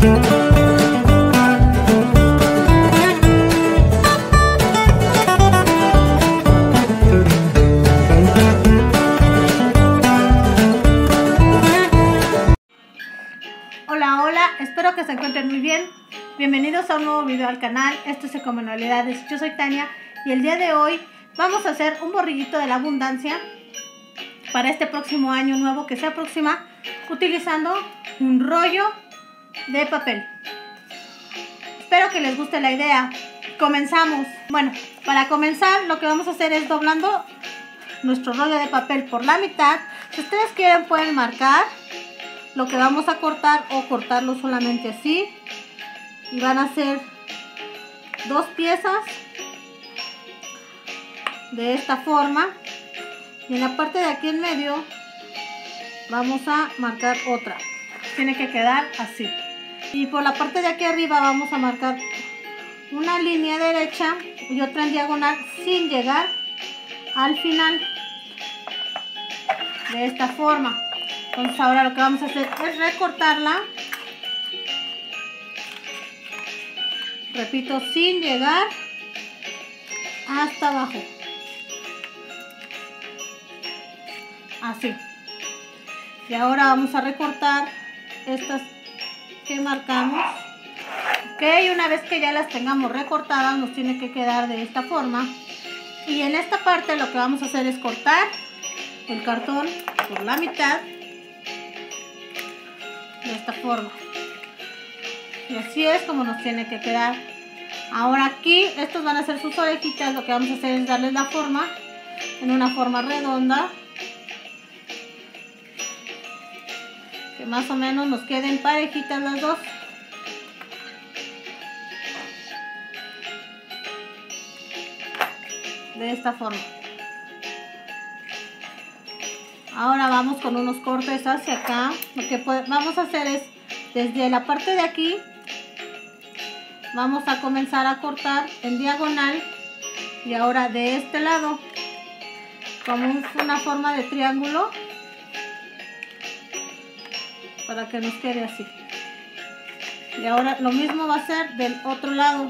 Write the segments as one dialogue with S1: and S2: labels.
S1: Hola, hola, espero que se encuentren muy bien. Bienvenidos a un nuevo video al canal. Esto es Ecomanualidades. Yo soy Tania y el día de hoy vamos a hacer un borrillito de la abundancia para este próximo año nuevo que se aproxima utilizando un rollo de papel. Espero que les guste la idea. Comenzamos. Bueno, para comenzar lo que vamos a hacer es doblando nuestro rollo de papel por la mitad. Si ustedes quieren pueden marcar lo que vamos a cortar o cortarlo solamente así y van a hacer dos piezas de esta forma y en la parte de aquí en medio vamos a marcar otra tiene que quedar así y por la parte de aquí arriba vamos a marcar una línea derecha y otra en diagonal sin llegar al final de esta forma entonces ahora lo que vamos a hacer es recortarla. Repito, sin llegar hasta abajo. Así. Y ahora vamos a recortar estas que marcamos. Ok, una vez que ya las tengamos recortadas nos tiene que quedar de esta forma. Y en esta parte lo que vamos a hacer es cortar el cartón por la mitad de esta forma y así es como nos tiene que quedar ahora aquí estos van a ser sus orejitas lo que vamos a hacer es darles la forma en una forma redonda que más o menos nos queden parejitas las dos de esta forma Ahora vamos con unos cortes hacia acá. Lo que vamos a hacer es, desde la parte de aquí, vamos a comenzar a cortar en diagonal. Y ahora de este lado, como una forma de triángulo, para que nos quede así. Y ahora lo mismo va a ser del otro lado.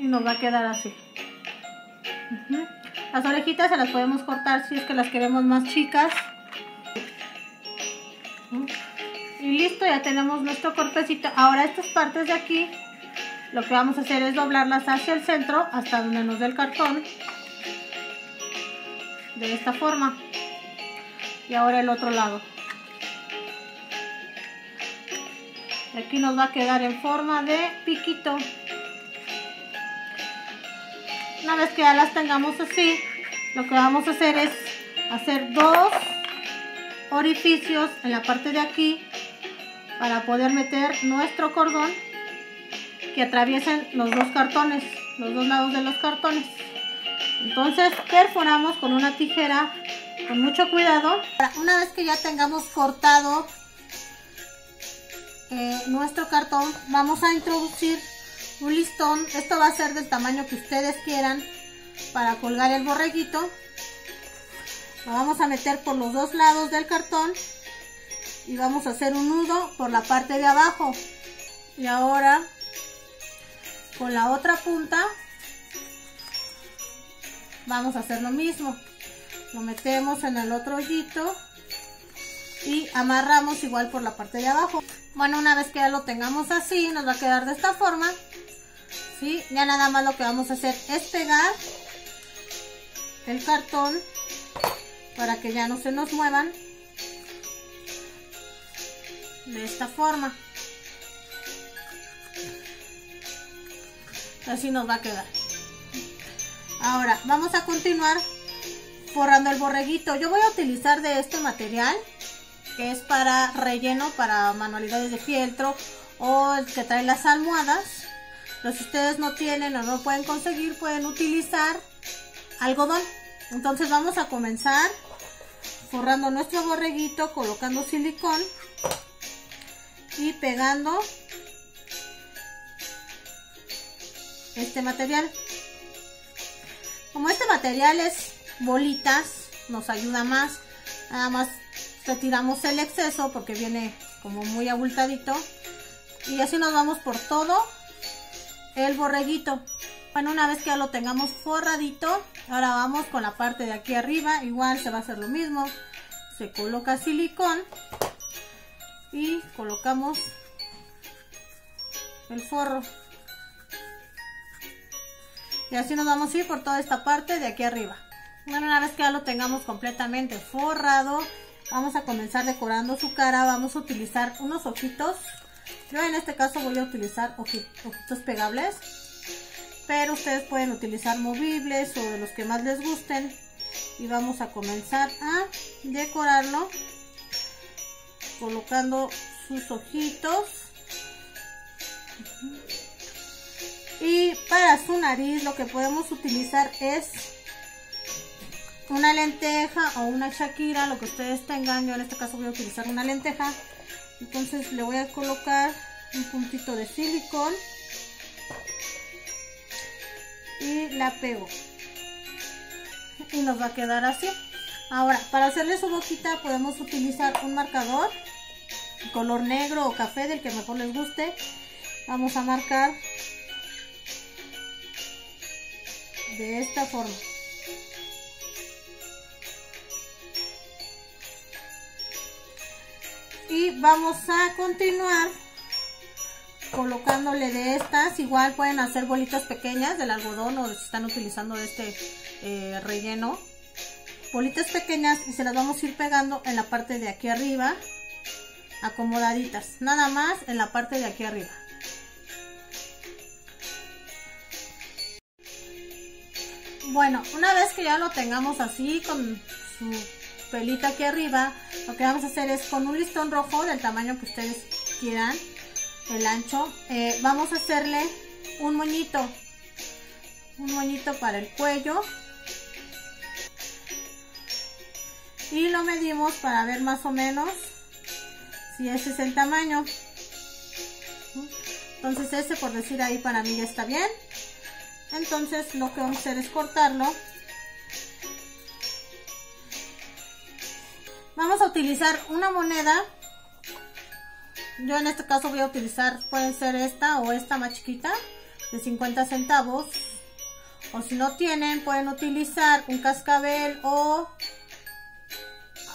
S1: y nos va a quedar así. Las orejitas se las podemos cortar si es que las queremos más chicas. Y listo, ya tenemos nuestro cortecito. Ahora estas partes de aquí, lo que vamos a hacer es doblarlas hacia el centro, hasta donde nos dé el cartón. De esta forma. Y ahora el otro lado. Aquí nos va a quedar en forma de piquito. Una vez que ya las tengamos así, lo que vamos a hacer es hacer dos orificios en la parte de aquí para poder meter nuestro cordón que atraviesen los dos cartones, los dos lados de los cartones. Entonces perforamos con una tijera con mucho cuidado. Una vez que ya tengamos cortado eh, nuestro cartón, vamos a introducir un listón. Esto va a ser del tamaño que ustedes quieran para colgar el borreguito. Lo vamos a meter por los dos lados del cartón y vamos a hacer un nudo por la parte de abajo. Y ahora con la otra punta vamos a hacer lo mismo. Lo metemos en el otro hoyito y amarramos igual por la parte de abajo. Bueno, una vez que ya lo tengamos así, nos va a quedar de esta forma. ¿sí? Ya nada más lo que vamos a hacer es pegar el cartón para que ya no se nos muevan de esta forma. Así nos va a quedar. Ahora, vamos a continuar forrando el borreguito. Yo voy a utilizar de este material que es para relleno, para manualidades de fieltro o el que trae las almohadas. Pero si ustedes no tienen o no pueden conseguir, pueden utilizar algodón. Entonces vamos a comenzar forrando nuestro borreguito, colocando silicón y pegando este material. Como este material es bolitas nos ayuda más. Nada más retiramos el exceso porque viene como muy abultadito. Y así nos vamos por todo el borreguito. Bueno, una vez que ya lo tengamos forradito, ahora vamos con la parte de aquí arriba. Igual se va a hacer lo mismo. Se coloca silicón y colocamos el forro. Y así nos vamos a ir por toda esta parte de aquí arriba. Bueno, una vez que ya lo tengamos completamente forrado, vamos a comenzar decorando su cara. Vamos a utilizar unos ojitos. Yo en este caso voy a utilizar ojitos pegables. Pero ustedes pueden utilizar movibles o de los que más les gusten. Y vamos a comenzar a decorarlo. Colocando sus ojitos. Y para su nariz lo que podemos utilizar es una lenteja o una shakira, lo que ustedes tengan. Yo en este caso voy a utilizar una lenteja. Entonces le voy a colocar un puntito de silicón y la pego. Y nos va a quedar así. Ahora, para hacerle su boquita podemos utilizar un marcador color negro o café del que mejor les guste. Vamos a marcar de esta forma. Y vamos a continuar colocándole de estas. Igual pueden hacer bolitas pequeñas del algodón o si están utilizando este eh, relleno. Bolitas pequeñas y se las vamos a ir pegando en la parte de aquí arriba. Acomodaditas. Nada más en la parte de aquí arriba. Bueno, una vez que ya lo tengamos así con su pelita aquí arriba, lo que vamos a hacer es con un listón rojo del tamaño que ustedes quieran, el ancho, eh, vamos a hacerle un moñito, un moñito para el cuello y lo medimos para ver más o menos si ese es el tamaño. Entonces ese por decir ahí para mí ya está bien. Entonces lo que vamos a hacer es cortarlo. Vamos a utilizar una moneda. Yo en este caso voy a utilizar, puede ser esta o esta más chiquita, de 50 centavos. O si no tienen, pueden utilizar un cascabel o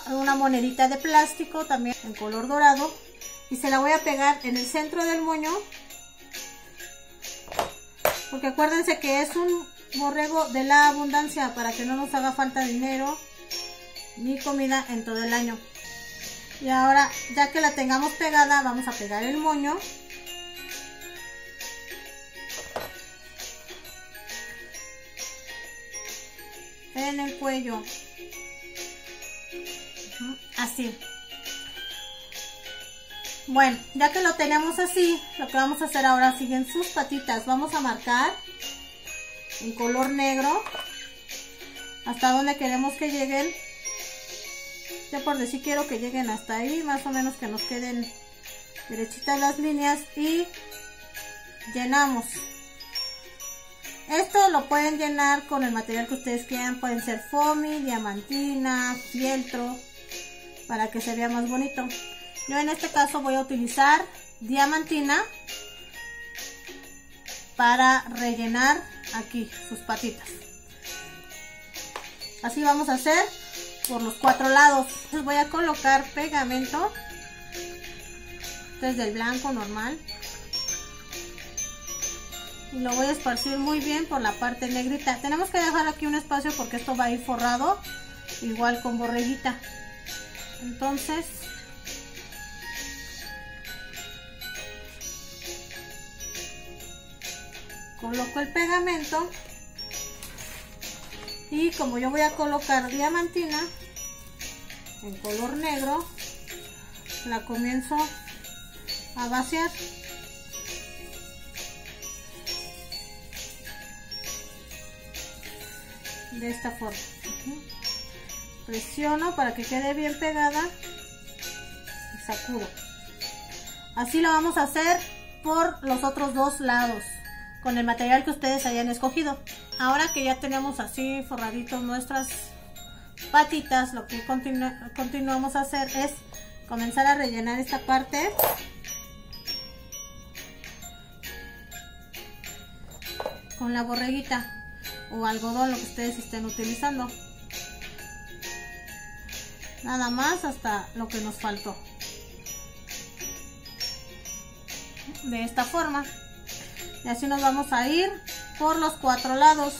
S1: una monedita de plástico también en color dorado. Y se la voy a pegar en el centro del moño porque acuérdense que es un borrego de la abundancia para que no nos haga falta dinero ni comida en todo el año. Y ahora, ya que la tengamos pegada, vamos a pegar el moño. En el cuello. Así. Bueno, ya que lo tenemos así, lo que vamos a hacer ahora siguen sus patitas. Vamos a marcar en color negro hasta donde queremos que lleguen. Ya por decir quiero que lleguen hasta ahí, más o menos que nos queden derechitas las líneas y llenamos. Esto lo pueden llenar con el material que ustedes quieran, pueden ser foamy, diamantina, fieltro, para que se vea más bonito. Yo en este caso voy a utilizar diamantina para rellenar aquí sus patitas. Así vamos a hacer por los cuatro lados. Les voy a colocar pegamento desde el blanco normal. Y lo voy a esparcir muy bien por la parte negrita. Tenemos que dejar aquí un espacio porque esto va a ir forrado igual con borreguita. Entonces coloco el pegamento y como yo voy a colocar diamantina en color negro la comienzo a vaciar. De esta forma presiono para que quede bien pegada y sacudo. Así lo vamos a hacer por los otros dos lados con el material que ustedes hayan escogido. ahora que ya tenemos así forraditos nuestras patitas, lo que continuamos a hacer es comenzar a rellenar esta parte con la borreguita o algodón, lo que ustedes estén utilizando. Nada más hasta lo que nos faltó. De esta forma. Y así nos vamos a ir por los cuatro lados.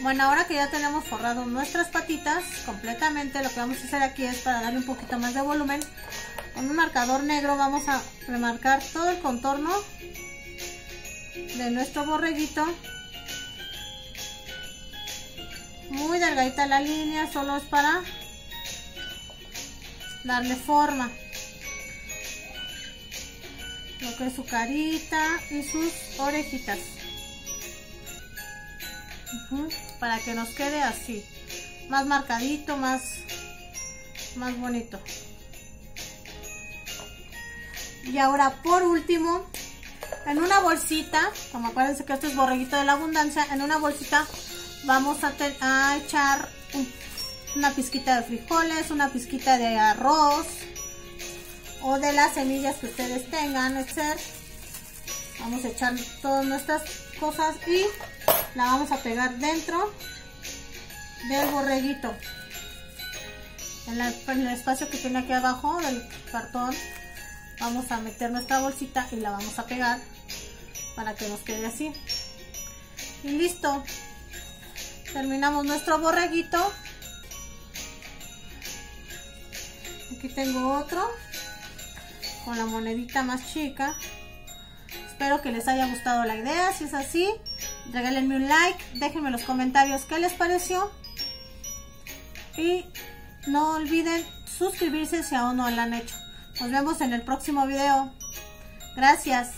S1: Bueno, ahora que ya tenemos forrado nuestras patitas completamente, lo que vamos a hacer aquí es para darle un poquito más de volumen. Con un marcador negro vamos a remarcar todo el contorno de nuestro borreguito. Muy delgadita la línea, solo es para darle forma. Lo que su carita y sus orejitas. Para que nos quede así más marcadito más más bonito. Y ahora por último en una bolsita como acuérdense que esto es borreguito de la abundancia en una bolsita vamos a, a echar una pizquita de frijoles una pizquita de arroz o de las semillas que ustedes tengan etc. Vamos a echar todas nuestras cosas y la vamos a pegar dentro del borreguito. En, el espacio que tiene aquí abajo del cartón vamos a meter nuestra bolsita y la vamos a pegar para que nos quede así. Y listo. Terminamos nuestro borreguito. Aquí tengo otro con la monedita más chica espero que les haya gustado la idea si es así regálenme un like, déjenme en los comentarios qué les pareció y no olviden suscribirse si aún no lo han hecho. Nos vemos en el próximo video. Gracias.